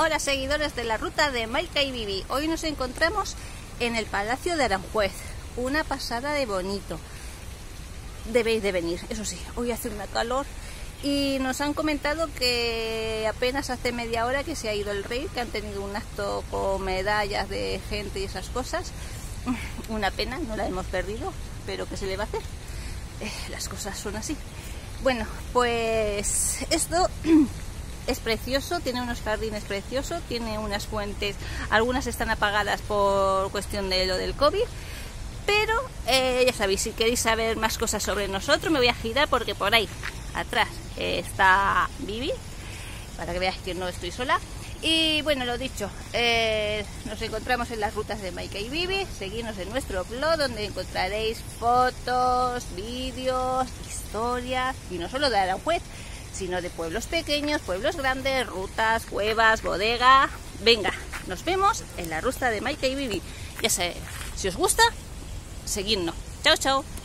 Hola seguidores de la ruta de Maika y Vivi. Hoy nos encontramos en el Palacio de Aranjuez. Una pasada de bonito. Debéis de venir, eso sí, hoy hace una calor y nos han comentado que apenas hace media hora que se ha ido el rey, que han tenido un acto con medallas de gente y esas cosas. Una pena, no la hemos perdido, pero ¿qué se le va a hacer? Eh, las cosas son así. Bueno, pues esto es precioso, tiene unos jardines preciosos, tiene unas fuentes, algunas están apagadas por cuestión de lo del COVID, pero eh, ya sabéis, si queréis saber más cosas sobre nosotros, me voy a girar porque por ahí atrás está Vivi, para que veáis que no estoy sola. Y bueno, lo dicho, eh, nos encontramos en las rutas de Maika y Vivi. Seguidnos en nuestro blog donde encontraréis fotos, vídeos, historias y no solo de Aranjuez, sino de pueblos pequeños, pueblos grandes, rutas, cuevas, bodega. Venga, nos vemos en la ruta de Maika y Vivi. Ya sé, si os gusta, seguidnos. Chao, chao.